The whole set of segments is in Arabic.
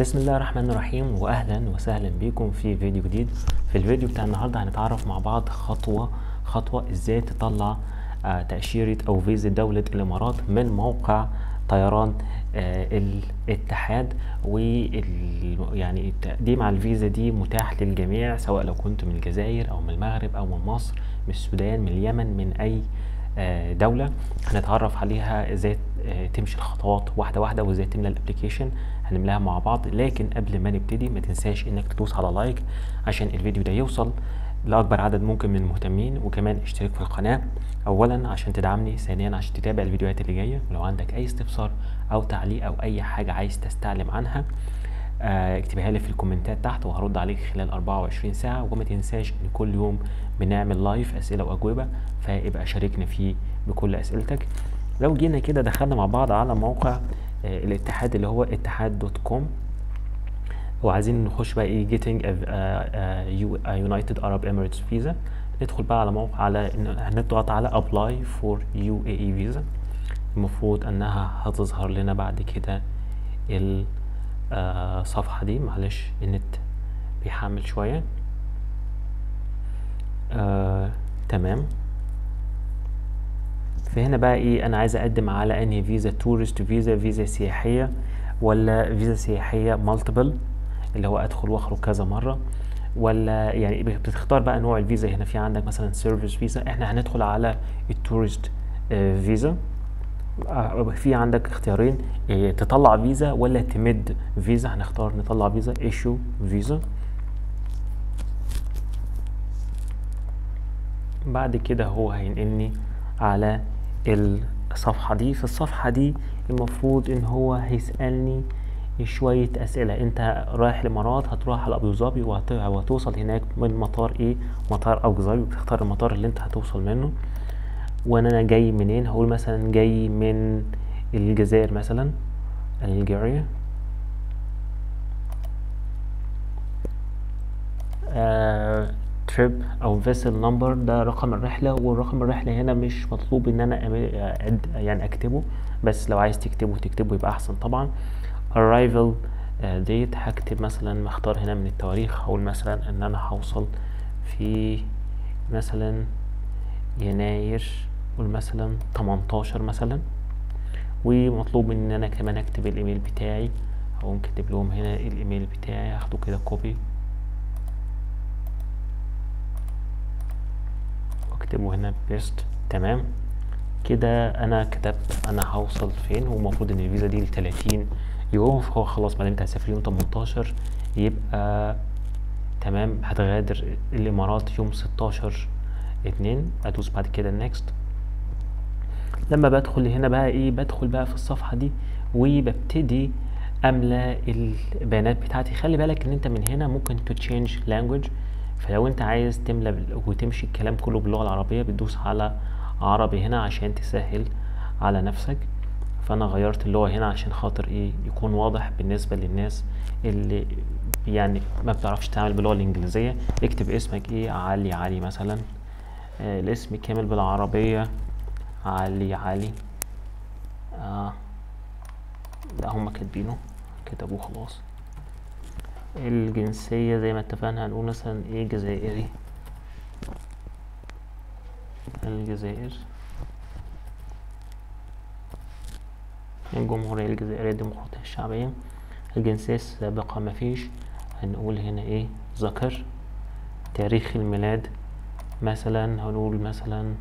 بسم الله الرحمن الرحيم واهلا وسهلا بكم في فيديو جديد. في الفيديو بتاع النهارده هنتعرف مع بعض خطوة خطوة إزاي تطلع آه، تأشيرة أو فيزا دولة الإمارات من موقع طيران آه، الاتحاد وال يعني التقديم على الفيزا دي متاح للجميع سواء لو كنت من الجزائر أو من المغرب أو من مصر من السودان من اليمن من أي دولة هنتعرف عليها إزاي آه، تمشي الخطوات واحدة واحدة وإزاي تملى ال application هنملاها مع بعض. لكن قبل ما نبتدي ما تنساش إنك تدوس على like عشان الفيديو ده يوصل لأكبر عدد ممكن من المهتمين وكمان اشترك في القناة أولا عشان تدعمني ثانيا عشان تتابع الفيديوهات اللي جاية. ولو عندك أي استفسار أو تعليق أو أي حاجة عايز تستعلم عنها آه، اكتبها لي في ال commentات تحت وهرد عليك خلال 24 ساعة وما تنساش إن كل يوم بنعمل live أسئلة وأجوبة فابقى شاركنا فيه بكل أسئلتك. لو جينا كده دخلنا مع بعض على موقع آه، الاتحاد اللي هو اتحاد دوت كوم. وعايزين نخش بقى إيه getting a, a, a United Arab Emirates visa. ندخل بقى على موقع على هنضغط على apply for UAE visa. المفروض إنها هتظهر لنا بعد كده الصفحة دي معلش النت بيحمل شوية. آه، تمام. فهنا بقى إيه؟ أنا عايز أقدم على أنهي فيزا؟ tourist visa فيزا سياحية ولا فيزا سياحية multiple اللي هو أدخل وأخرج كذا مرة ولا يعني بتختار بقى نوع الفيزا؟ هنا في عندك مثلا service visa إحنا هندخل على ال tourist آه، فيزا. آه، في عندك اختيارين إيه، تطلع فيزا ولا تمد فيزا؟ هنختار نطلع فيزا ايشو فيزا. بعد كده هو هينقلني على الصفحة دي. في الصفحة دي المفروض إن هو هيسألني شوية أسئلة. أنت رايح الإمارات هتروح على أبو ظبي وهت- وهتوصل هناك من مطار إيه؟ مطار أبو ظبي. بتختار المطار اللي أنت هتوصل منه. وأنا أنا جاي منين؟ هقول مثلا جاي من الجزائر مثلا Algeria trip or vessel number ده رقم الرحلة والرقم الرحلة هنا مش مطلوب إن أنا أد يعني أكتبه بس لو عايز تكتبه تكتبه يبقى أحسن طبعا. arrival آه، date هكتب مثلا مختار هنا من التواريخ هقول مثلا إن أنا هوصل في مثلا يناير قول مثلا 18 مثلا ومطلوب إن أنا كمان أكتب الإيميل بتاعي هقوم كاتب لهم هنا الإيميل بتاعي هاخده كده copy وأكتبه هنا paste تمام؟ كده أنا كتبت أنا هوصل فين هو المفروض إن الفيزا دي ل 30 يوم فهو خلاص ما أنت هتسافر يوم 18 يبقى تمام هتغادر الإمارات يوم 16 اتنين ادوس بعد كده next لما بدخل هنا بقى إيه بدخل بقى في الصفحة دي وببتدي املى البيانات بتاعتي. خلي بالك إن أنت من هنا ممكن to change language فلو أنت عايز تملى وتمشي الكلام كله باللغة العربية بتدوس على عربي هنا عشان تسهل على نفسك. فأنا غيرت اللغة هنا عشان خاطر إيه يكون واضح بالنسبة للناس اللي يعني ما بتعرفش تتعامل باللغة الإنجليزية. اكتب اسمك إيه علي علي مثلا. آه الاسم كامل بالعربية. علي علي. آه. لا هما كاتبينه. كتبوه خلاص. الجنسية زي ما اتفقنا هنقول مثلا إيه جزائري الجزائر. الجمهورية الجزائرية الديمقراطية الشعبية. الجنسية السابقة مفيش هنقول هنا إيه ذكر. تاريخ الميلاد مثلا هنقول مثلا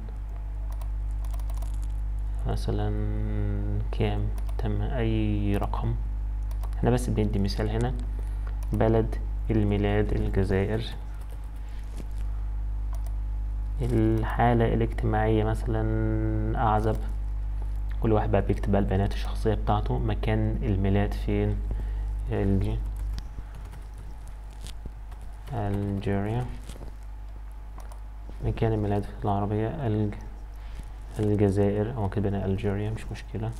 مثلا كام؟ تم أي رقم؟ إحنا بس بندي مثال هنا. بلد الميلاد الجزائر. الحالة الاجتماعية مثلا أعزب. كل واحد بقى بيكتب البيانات الشخصية بتاعته. مكان الميلاد فين؟ الج... ألجيريا. مكان الميلاد في العربية؟ الج... الجزائر أو كتبنا ألجيريا مش مشكلة.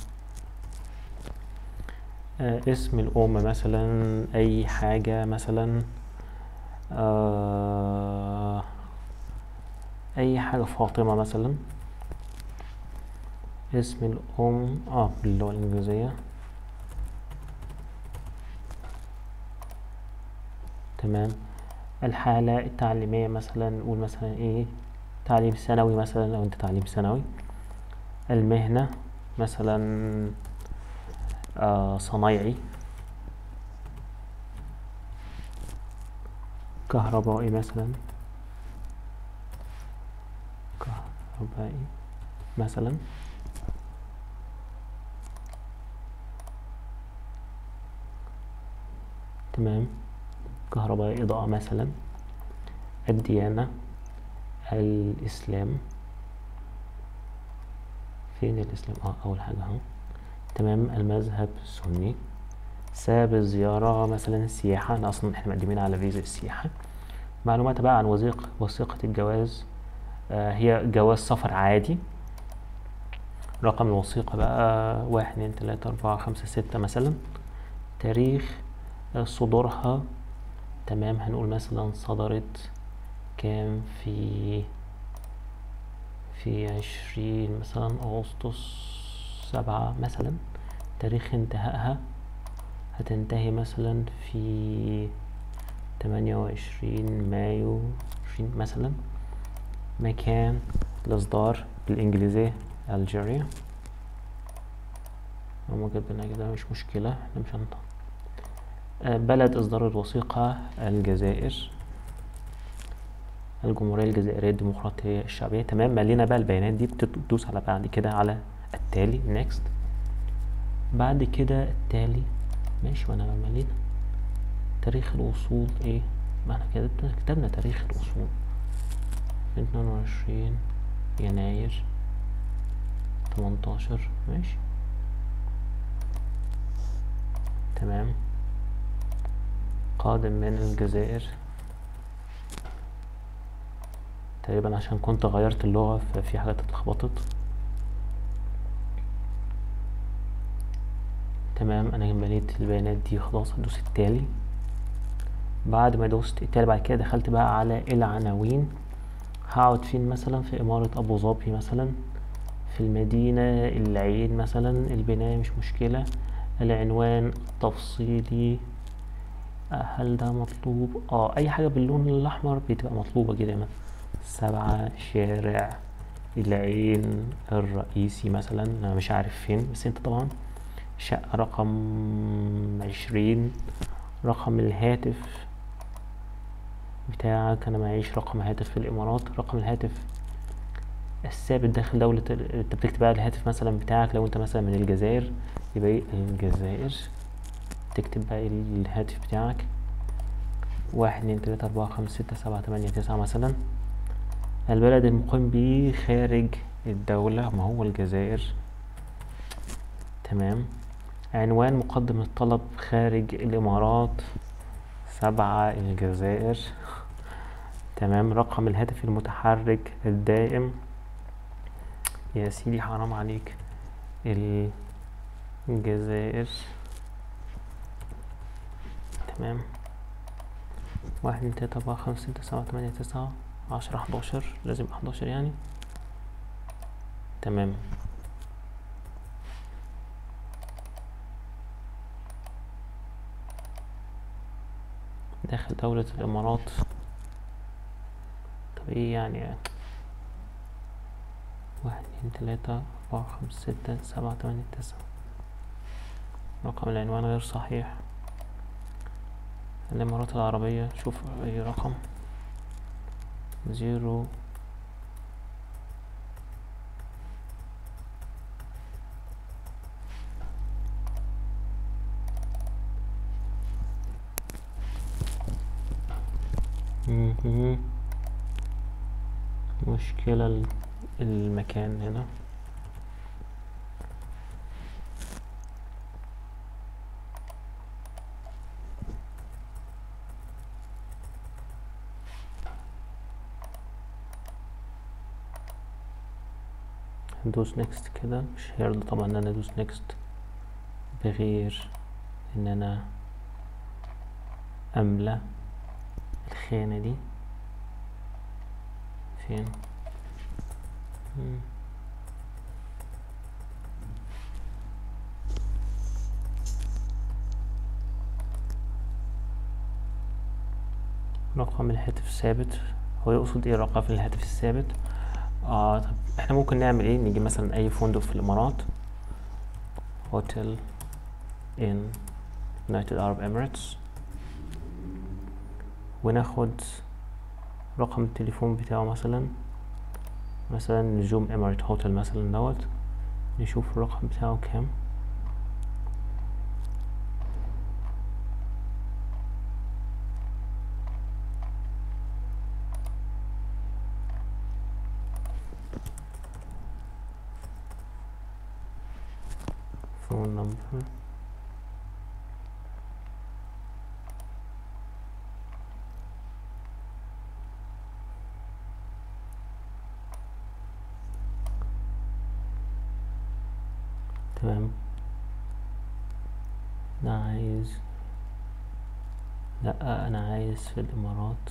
آه اسم الأم مثلا أي حاجة مثلا آه أي حاجة فاطمة مثلا. اسم الأم آه باللغة الإنجليزية. تمام. الحالة التعليمية مثلا نقول مثلا إيه تعليم ثانوي مثلا لو أنت تعليم ثانوي. المهنة مثلا آه صنايعي. كهربائي مثلا. كهربائي مثلا. تمام. كهرباء إضاءة مثلا. الديانة الإسلام. فين الإسلام؟ آه أول حاجة أهو. تمام المذهب السني سبب الزيارة مثلا السياحة. أنا أصلا إحنا مقدمين على فيزا السياحة. معلومات بقى عن وثيقة وثيقة الجواز. آه هي جواز سفر عادي. رقم الوثيقة بقى واحد اتنين تلاتة أربعة خمسة ستة مثلا. تاريخ صدورها. تمام هنقول مثلا صدرت كام في في عشرين مثلا أغسطس سبعة مثلا تاريخ انتهائها هتنتهي مثلا في تمانية وعشرين مايو عشرين مثلا. مكان الإصدار بالإنجليزية ألجيريا هما جبنا كده مش مشكلة إحنا مش هنطق بلد إصدار الوثيقة الجزائر. الجمهورية الجزائرية الديمقراطية الشعبية. تمام ملينا بقى البيانات دي بتدوس على بعد كده على التالي next. بعد كده التالي ماشي ما انا ملينا. تاريخ الوصول إيه؟ ما إحنا كده كتبنا تاريخ الوصول. اتنين وعشرين يناير تمنتاشر ماشي. تمام. قادم من الجزائر تقريبا عشان كنت غيرت اللغة ففي حاجات اتلخبطت. تمام أنا مليت البيانات دي خلاص هدوس التالي. بعد ما دوست التالي بعد كده دخلت بقى على العناوين. هقعد فين مثلا؟ في إمارة أبو ظبي مثلا في المدينة العين مثلا البناية مش مشكلة. العنوان التفصيلي. هل ده مطلوب؟ آه أي حاجة باللون الأحمر بتبقى مطلوبة جدا. سبعة شارع العين الرئيسي مثلا أنا مش عارف فين بس أنت طبعا شقة رقم عشرين رقم الهاتف بتاعك أنا معيش رقم هاتف في الإمارات رقم الهاتف الثابت داخل دولة أنت بتكتب بقى الهاتف مثلا بتاعك لو أنت مثلا من الجزائر يبقى إيه؟ الجزائر. تكتب بقى الهاتف بتاعك واحد اتنين تلاتة أربعة خمسة ستة سبعة تمانية تسعة مثلا. البلد المقيم بيه خارج الدولة ما هو الجزائر. تمام. عنوان مقدم الطلب خارج الإمارات سبعة الجزائر. تمام. رقم الهاتف المتحرك الدائم. يا سيدي حرام عليك. الجزائر. تمام. واحد اتنين تلاتة أربعة خمسة ستة سبعة تمانية تسعة. عشرة حداشر لازم حداشر يعني. تمام. داخل دولة الإمارات. طب إيه يعني, يعني واحد اتنين تلاتة أربعة خمسة ستة سبعة تمانية تسعة. رقم العنوان غير صحيح. الإمارات العربية شوف أي رقم. زيرو. مشكلة ال- المكان هنا ندوس next كده. مش هيرضى طبعا إن أنا أدوس next بغير إن أنا املى الخانة دي. فين. رقم الهاتف الثابت. هو يقصد إيه رقم الهاتف الثابت؟ آه طب إحنا ممكن نعمل إيه؟ نيجي مثلا أي فندق في الإمارات. هوتيل in United Arab Emirates. وناخد رقم التليفون بتاعه مثلا مثلا نجوم امارات هوتيل مثلا دوت. نشوف الرقم بتاعه كام. Phone number تمام. أنا عايز لا أنا عايز في الإمارات.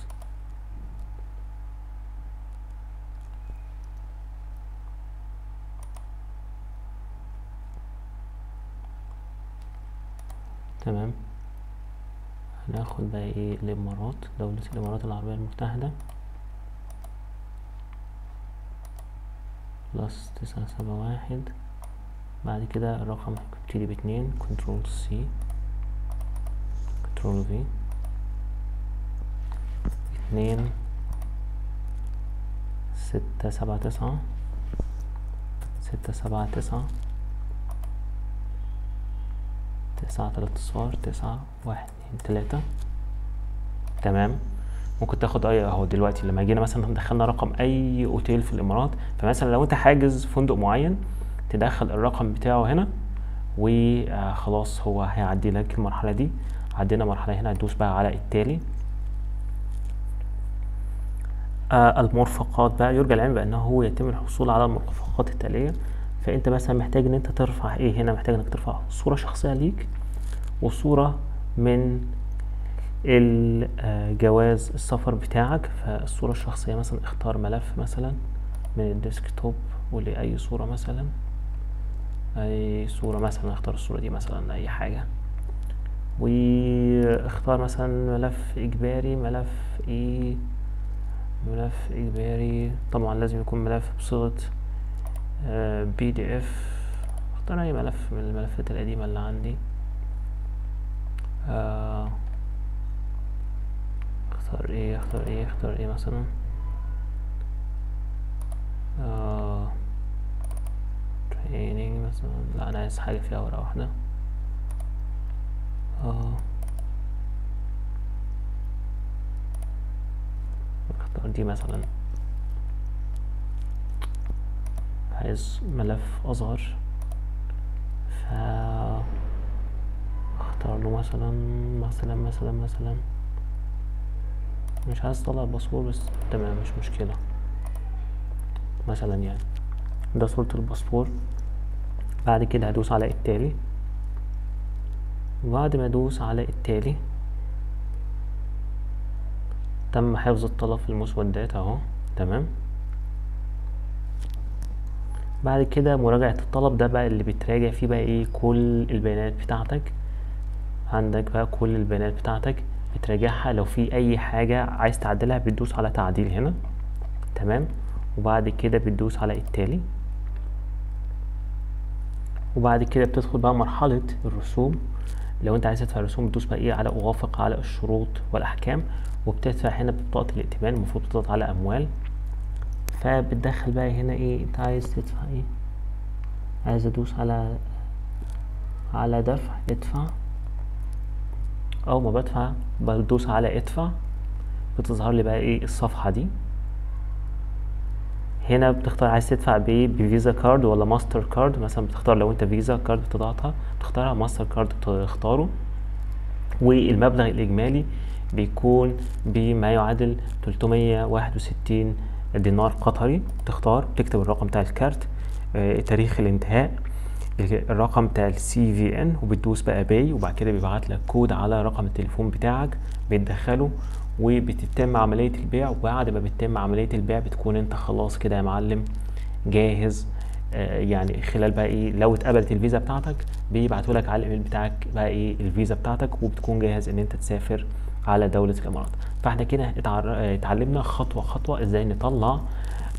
تمام. هناخد بقى إيه؟ الإمارات دولة الإمارات العربية المتحدة. plus تسعة سبعة واحد. بعد كده الرقم هيبتدي باتنين. control C. control V. اتنين. ستة سبعة تسعة. ستة سبعة تسعة. تسعة تلات صفار تسعة واحد اتنين تلاتة. تمام؟ ممكن تاخد اي أهو دلوقتي لما جينا مثلا دخلنا رقم أي أوتيل في الإمارات فمثلا لو أنت حاجز فندق معين تدخل الرقم بتاعه هنا وخلاص هو هيعدي لك المرحلة دي. عدينا مرحلة هنا هتدوس بقى على التالي. آه المرفقات بقى يرجى العلم بأنه هو يتم الحصول على المرفقات التالية. فأنت مثلا محتاج إن أنت ترفع إيه هنا محتاج إنك ترفع صورة شخصية ليك وصورة من الجواز السفر بتاعك. فالصورة الشخصية مثلا اختار ملف مثلا من الديسكتوب ولأي صورة مثلا. أي صورة مثلا اختار الصورة دي مثلا أي حاجة. واختار مثلا ملف إجباري ملف إيه؟ ملف إجباري. طبعا لازم يكون ملف بصيغة بي دي اف اختار أي ملف من الملفات القديمة اللي عندي. آه اختار إيه اختار إيه اختار إيه مثلا. آه training مثلا. لا أنا عايز حاجة فيها ورقة واحدة. آه اختار دي مثلا. عايز ملف أصغر. ف أختار له مثلا مثلا مثلا مثلا. مش عايز أطلع الباسبور بس تمام مش مشكلة. مثلا يعني. ده صورة الباسبور. بعد كده هدوس على التالي. وبعد ما أدوس على التالي تم حفظ الطلب في المسودات أهو. تمام. بعد كده مراجعة الطلب ده بقى اللي بتراجع فيه بقى إيه؟ كل البيانات بتاعتك. عندك بقى كل البيانات بتاعتك بتراجعها. لو في أي حاجة عايز تعدلها بتدوس على تعديل هنا. تمام؟ وبعد كده بتدوس على التالي. وبعد كده بتدخل بقى مرحلة الرسوم. لو أنت عايز تدفع الرسوم بتدوس بقى إيه؟ على أوافق على الشروط والأحكام. وبتدفع هنا ببطاقة الائتمان. المفروض بتضغط على أموال. فبتدخل بقى هنا إيه؟ أنت عايز تدفع إيه؟ عايز أدوس على على دفع ادفع. أول ما بدفع بدوس على ادفع. بتظهر لي بقى إيه؟ الصفحة دي. هنا بتختار عايز تدفع بايه ب Visa Card ولا ماستر كارد. مثلا بتختار لو أنت Visa Card بتضغطها بتختارها ماستر كارد بتختاره. والمبلغ الإجمالي بيكون بما يعادل 361 دينار قطري تختار تكتب الرقم بتاع الكارت آه، تاريخ الانتهاء الرقم بتاع ال CVN وبتدوس بقى pay وبعد كده بيبعت لك كود على رقم التليفون بتاعك بتدخله وبتتم عملية البيع. وبعد ما بتتم عملية البيع بتكون انت خلاص كده يا معلم جاهز آه، يعني خلال بقى إيه لو اتقبلت الفيزا بتاعتك بيبعتوا لك على الإيميل بتاعك بقى إيه الفيزا بتاعتك وبتكون جاهز ان انت تسافر على دولة الإمارات. فاحنا كده اتعلمنا خطوة خطوة إزاي نطلع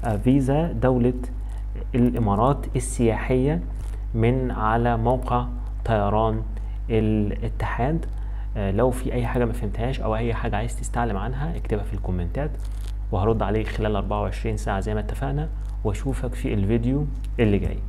آه، فيزا دولة الامارات السياحية من على موقع طيران الاتحاد. آه، لو في اي حاجة ما فهمتهاش أو اي حاجة عايز تستعلم عنها اكتبها في الكومنتات وهرد عليك خلال 24 ساعة زي ما اتفقنا واشوفك في الفيديو اللي جاي.